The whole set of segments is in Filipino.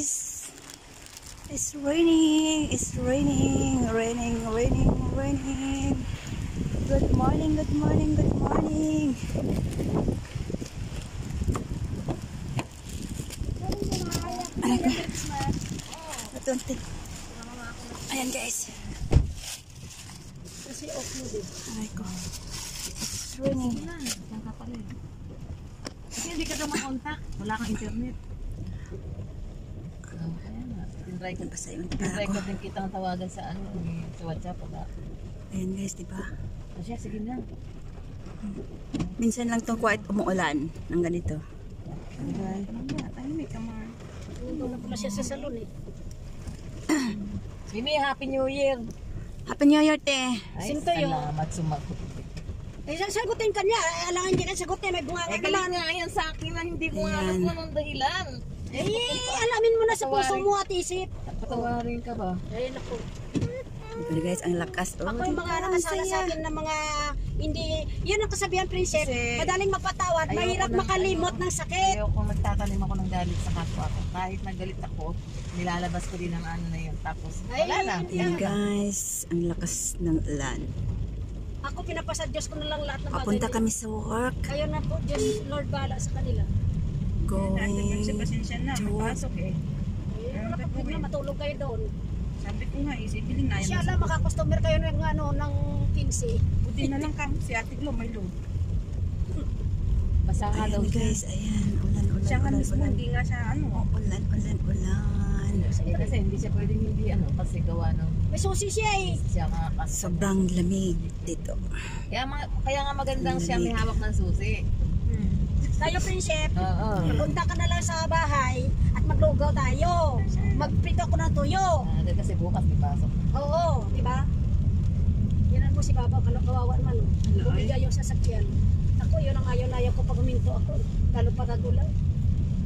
guys. It's raining. It's raining. Raining, raining, raining. Good morning, good morning, good morning. Natunti. Ayan guys. Kasi off mo din. Aray ko. It's raining. Hindi ka daw makontak. Wala kang internet. Tinry ko, Nabasa yung tinry tira ko ko. din kitang tawagan sa ano, eh, sa WhatsApp. Wala. Ayan guys, di ba? O siya, sige na. Minsan lang tong quiet umuulan ng ganito. Okay. Mamaya, tahimik ka man. Nandun na pala siya sa salon eh. Mimi, Happy New Year! Happy New Year, te. Ay, Sinto yun. salamat sumagot. Eh, sasagutin ka niya. Eh, alangan niya na sagutin. May bunga Eh, ka galing naman. nga yan sa akin na hindi ko nga Ayan. alam kung anong dahilan. Eh, alamin mo na sa puso mo at isip. Patawarin ka ba? Ay, naku. Ito guys, ang lakas. Oh, Ako yung mga nakasala sa akin na mga hindi, yun ang kasabihan, prinsip. Madaling mapatawad, Ayoko mahirap na- makalimot ayoko. ng sakit. Ayoko magtatanim ako ng galit sa kapwa ko. Kahit nagalit ako, nilalabas ko din ang ano na yun. Tapos, Ay, wala na. Yan. guys, ang lakas ng ulan. Ako pinapasadyos ko na lang lahat ng bagay. Papunta kami sa work. Kayo na po, Diyos, Lord, bahala sa kanila. Going pasensya na, to eh. Eh, wala ka problema, matulog kayo doon. Sabi ko nga, isipin na Siya yun. lang, makakustomer kayo ng, ano, ng 15. Buti na lang kami si Ate Glo, may load. Basa nga daw Ayan siya. guys, ayan. Ulan, ulan, Siya ulan, mismo, ulan. hindi nga siya ano. Oh, ulan, ulan, ulan. Eh, kasi hindi siya pwedeng hindi ano, kasi gawa ng May susi siya eh. siya nga kasi. Sobrang lamig dito. Kaya, kaya nga magandang siya may hawak ng susi. Tayo, prinsip. Oo. Punta ka na lang sa bahay at maglugaw tayo. Magprito ako ng tuyo. Ah, kasi bukas may pasok. Oo, di ba? Yan mo si Baba, kalo kawawa naman. Oh. Bumigay yung sasakyan. Ako, yun ang ayaw na ayaw ko pag huminto ako. Lalo pa kagulaw.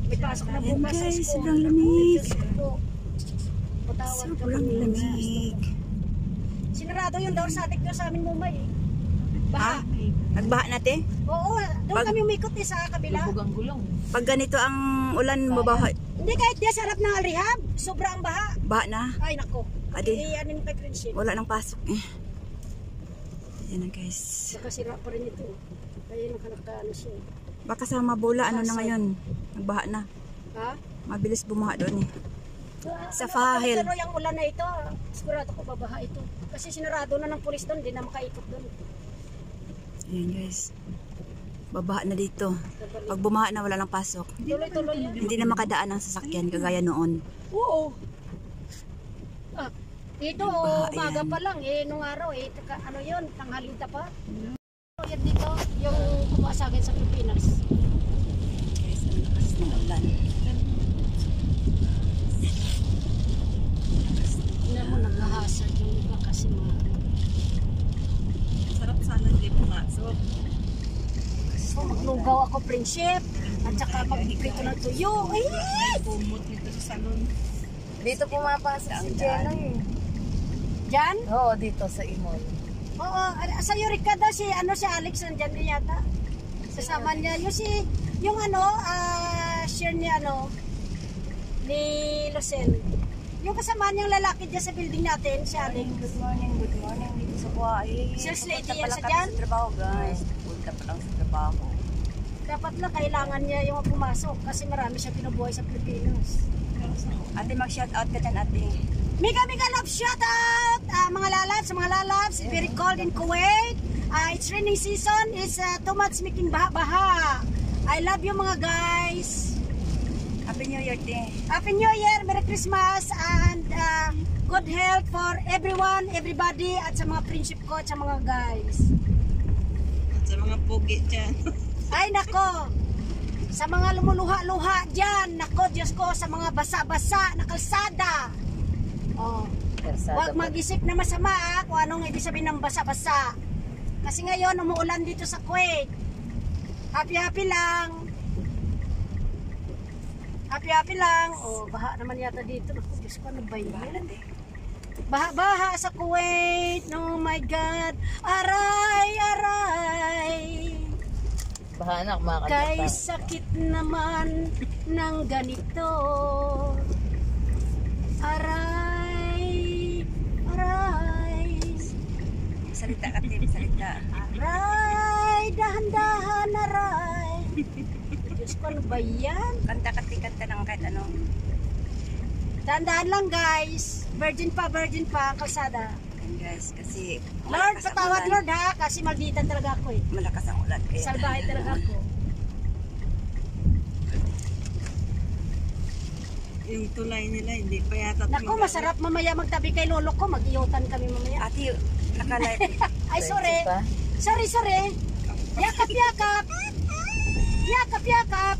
May pasok na bukas sa guys, school. sobrang Ako, lamig. Diyos ko po. Patawad ka Sobrang lamig. Sinarado yung door sa atik ko sa amin mumay. eh. Ah, Baha. nagbaha na te? Oo, doon Pag- kami umikot eh sa kabila. Lubog ang gulong. Pag ganito ang ulan, mabaha. Hindi kahit di sa harap ng rehab, sobrang baha. Baha na. Ay nako. Adi. Iyanin kay friendship. Wala nang pasok eh. Ayan na guys. Baka sira pa rin ito. Kaya nakalakano siya. eh. Baka sa Mabula, ano na ngayon? Nagbaha na. Ha? Mabilis bumaha doon eh. Sa Ano, Fahil. Pero yung ulan na ito, sigurado ko babaha ito. Kasi sinarado na ng pulis doon, hindi na makaikot doon. Ayan guys. Babaha na dito. Pag bumaha na, wala nang pasok. Hindi na makadaan ang sasakyan kagaya noon. Oo. Ah, dito, umaga pa lang, eh, nung araw, eh, taka, ano yun, tanghalita pa. Yan dito, yung kumuha sa akin sa Pilipinas. Guys, ang lakas ng ulan. Hindi mo naghahasad yung iba kasi mga sana hindi pumasok. So, maglugaw ako, friendship. At saka magprito ng tuyo. Ay! Pumot dito sa salon. Dito pumapasok si Jenna eh. Diyan? Oo, dito sa Imol. Oo, ano, sa Eureka daw si, ano, si Alex nandyan din yata. Sasama niya. Yung si, yung ano, ah, share ni ano, ni Lucel. Yung kasama niyang lalaki dyan sa building natin, si Alex. Good morning, good morning sa. Sales lady Pupunta yan sa dyan? Sa trabaho guys. Punta pa lang sa trabaho. Dapat lang kailangan niya yung pumasok kasi marami siya pinubuhay sa Pilipinas. Ate, mag-shoutout ka dyan ate. Mega mega love shout out uh, mga lalabs, mga lalabs, it's very cold in Kuwait. Uh, it's raining season, it's uh, too much making baha-baha. I love you mga guys. Happy New Year, te. Happy New Year, Merry Christmas, and uh, good health for everyone, everybody, at sa mga friendship ko, at sa mga guys. At sa mga pogi dyan. Ay nako, sa mga lumuluha-luha dyan, nako Diyos ko, sa mga basa-basa na kalsada. Oh, Huwag mag-isip na masama ah, kung anong ibig sabihin ng basa-basa. Kasi ngayon, umuulan dito sa Kuwait. Happy-happy lang. Happy-happy lang. Oh, baha naman yata dito. Naku, Diyos ko, ano ba yan? Baha-baha sa Kuwait. Oh my God. Aray, aray. Baha na, kumakanta Kay sakit naman ng ganito. Aray, aray, Salita ka, Tim, salita. aray, dahan-dahan, aray. Diyos ko, ano ba yan? Kanta ka, Tim, kanta ng kahit ano. Dahan-dahan lang guys. Virgin pa, virgin pa ang kalsada. Ayan, guys, kasi Lord, malakas ang patawad ulan. Lord ha, kasi malditan talaga ako eh. Malakas ang ulan. Kaya Salbahe talaga ako. Yung tulay nila, hindi pa yata Naku, masarap mamaya magtabi kay lolo ko. Mag-iyotan kami mamaya. Ate, nakalive. Ay, sorry. Sorry, sorry. Yakap, yakap. Yakap, yakap.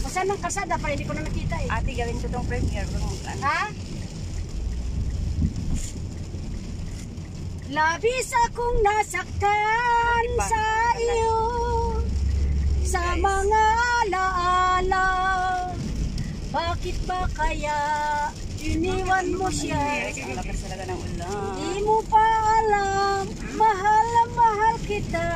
O saan ang kalsada pa? Hindi ko na nakita eh. Ate, gawin ko tong premiere. Ha? Labis akong nasaktan sa iyo sa mga alaala. Bakit ba kaya iniwan mo siya? Guys, ang lakas talaga ng ulan. Di mo pa alam, mahal na mahal kita.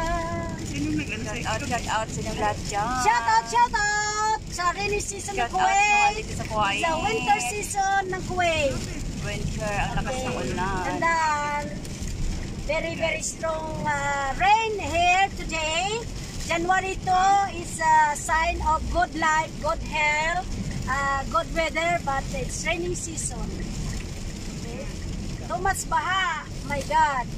Shout out, shout out sa inyong lahat dyan. Shout out, shout out sa rainy season ng Kuwait. sa Kuwait. Sa winter season ng Kuwait. Winter, ang lakas ng ulan. And then, very, very strong uh, rain here today. January 2 is a sign of good life, good health, uh, good weather, but it's raining season. Okay? Too much baha, my God.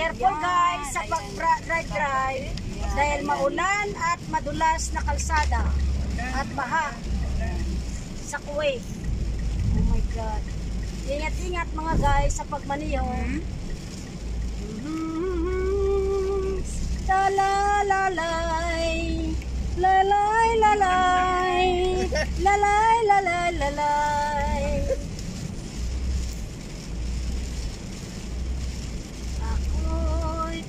Careful guys sa pag-drive-drive dahil maulan at madulas na kalsada at baha sa Kuwait. Oh my God. Ingat-ingat mga guys sa pagmaniho. Mhm. La la la lay. La lay la lay. La lay la lay la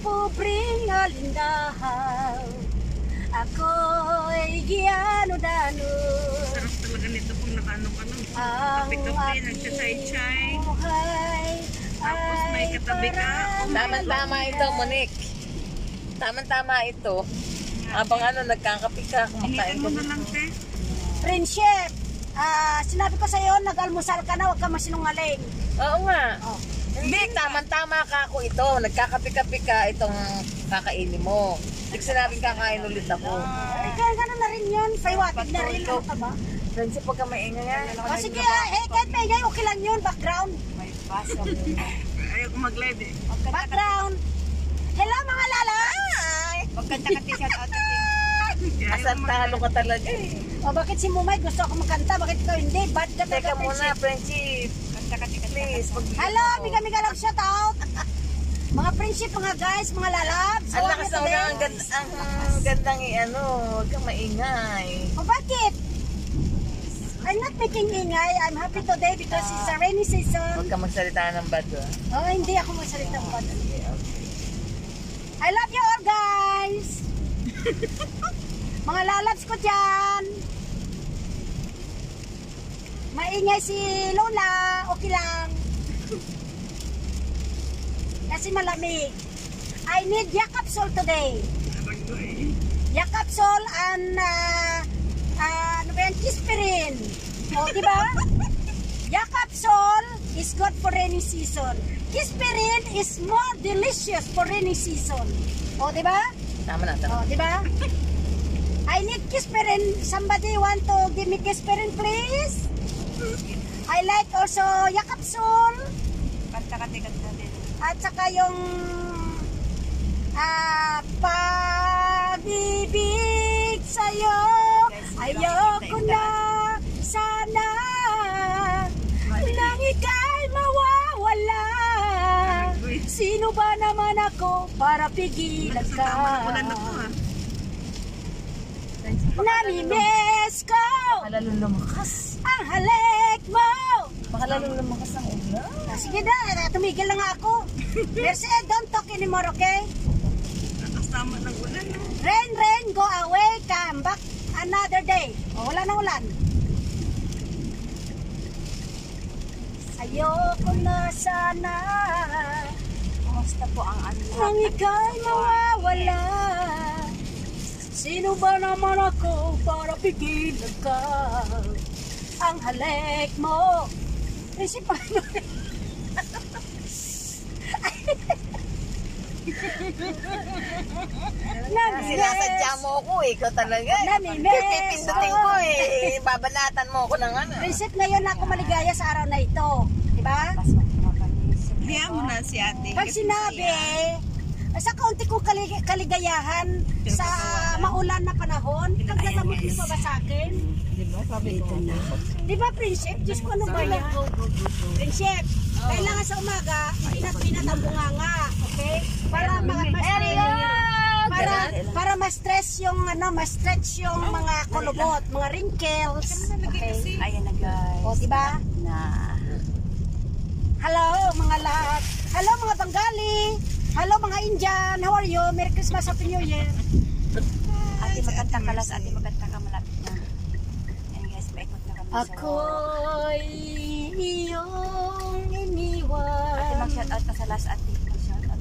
pobreng alindahaw. Ako'y giyano-dano. Sarap talaga nito kung nakaano ka nun. Kape-kape, buhay Tapos may ay katabi ka. Tama-tama ito, Monique. Tama-tama ito. Habang ano, nagkakapi ka, kumakain ka. mo na lang, te. Friendship, ah, sinabi ko sa'yo, nag-almusal ka na, huwag ka masinungaling. Oo nga. Oh. Hindi, tama-tama ka ako ito. Nagkakapi-kapi ka itong kakainin mo. Hindi ko sinabing kakain ulit ako. Ay, kaya gano'n na rin yun, paiwatig na rin, ano ka ba? Friendship, pag ka maingay yan. O sige, ah, eh, kahit maingay, okay lang yun, background. May basa mo. Ayaw ko mag-live eh. Background. Hello mga lala! Huwag kanta ka, Tim, shout out Asal ko talo ka talaga eh. O bakit si Mumay gusto ako magkanta, bakit ikaw hindi? Bad ka Teka talaga, muna, friendship. Kanta ka, ka. Please, Hello, miga-miga lang shout out. Mga friendship, mga guys, mga lalabs. Ang lakas na ang ganda, ang gandang i-ano, huwag kang maingay. O bakit? I'm not making ingay. I'm happy today because it's a rainy Huwag season. kang magsalita ng bad ah. Oh, hindi ako magsalita pa. I love you all, guys! Mga lalabs ko dyan! Maingay si Lola, okay lang. Kasi malamig. I need yakapsol today. Yakapsol and uh, uh, ano ba yan? Kispirin. O, di ba? Yakapsol is good for rainy season. Kispirin is more delicious for rainy season. O, di ba? Tama na, tama. O, di ba? I need kispirin. Somebody want to give me kispirin, please? I like also yakapsol. Kanta ka, Tim, kanta din. At saka yung ah, pag-ibig sa'yo. Ayoko na sana nang ika'y mawawala. Sino ba naman ako para pigilan ka? ah. namimiss ko. Baka lalong lumakas. ang halik Lalong lumakas ang ulan. Ah, sige na, tumigil na nga ako Mercy, don't talk anymore, okay? Tapos tama ng ulan. Rain, rain, go away, come back another day. O, wala na ulan. Ayoko na sana Kumusta po ang ano nang ika'y mawawala. Sino ba naman ako para pigilan ka? Ang halik mo Principal. Kasi nasadya mo ako eh. Ikaw talaga. eh. Namimiss. Pipindutin ko eh. Babanatan mo ako ng ano. Prinsip ngayon ako maligaya sa araw na ito. Di ba? Kaya mo na si ate. Pag sinabi. Sa kaunti kong kalig- kaligayahan sa maulan na panahon, kaglalamot mo pa ba sa akin? Ito na. Di ba, Prinsip? Diyos ko, ano ba yan? Prinsip, kailangan sa umaga, pinat-pinat ang bunganga, okay? Para mga para para ma-stress yung ano, ma-stretch yung mga kulubot, mga wrinkles. Okay? Ayan na guys. O, di ba? Na. Hello, mga lahat. Hello, mga Bengali. Hello, mga Indian. How are you? Merry Christmas, Happy New Year. Ate magkanta ka las. Ate magkanta ka malapit na. Ayan guys, paikot na kami sa Ako'y iyong Ate iniwan. mag-shout out ka sa last ate.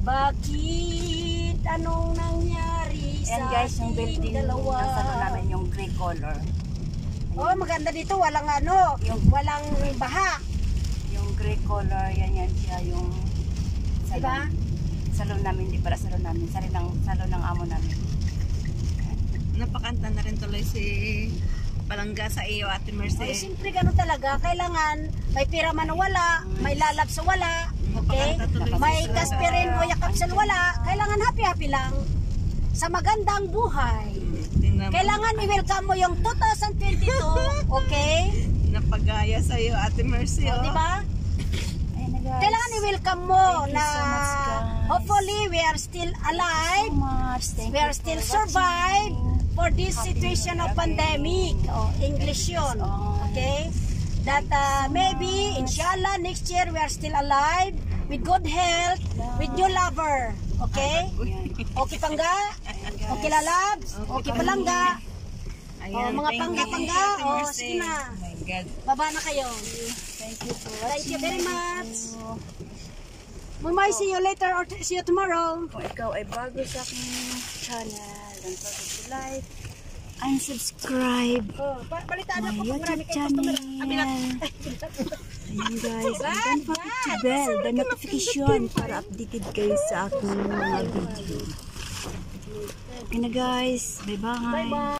Bakit? Anong nangyari Ayan sa guys, yung building dalawa? ng salon namin, yung gray color. Oh, maganda dito. Walang ano, Yung- walang baha. Yung gray color, yan yan siya yung salon. Diba? Salon namin, di para salon namin. Salon ng, salon ng amo namin. Napakanta na rin tuloy si Palangga sa iyo, Ate Mercy. siyempre ganun talaga. Kailangan may pira man wala, may lalab sa wala, okay? May kaspirin o yakap sa wala. Kailangan happy-happy lang sa magandang buhay. Kailangan i-welcome mo yung 2022, okay? Napagaya sa iyo, Ate Mercy. O, Oh. di ba? Kailangan i-welcome mo Thank na so much, hopefully we are still so alive. Thank We are still survive watching. for this Happy situation of pandemic. Oh, English yun. Okay? That uh, maybe, inshallah, next year we are still alive with good health, with new lover. Okay? Okay pangga? Okay lalabs? Okay palangga? Oh, mga pangga-pangga. Oh, sige na. Oh. Baba na kayo. Thank you for Thank you watching. very much. Mamay, see you later or see you tomorrow. Kung ikaw ay bago sa aking channel, don't forget to like and subscribe Oh, ba- balitaan my YouTube channel. Ayan guys, and don't forget to bell the notification para updated kayo sa aking mga video. Okay na guys, bye bye. Bye-bye.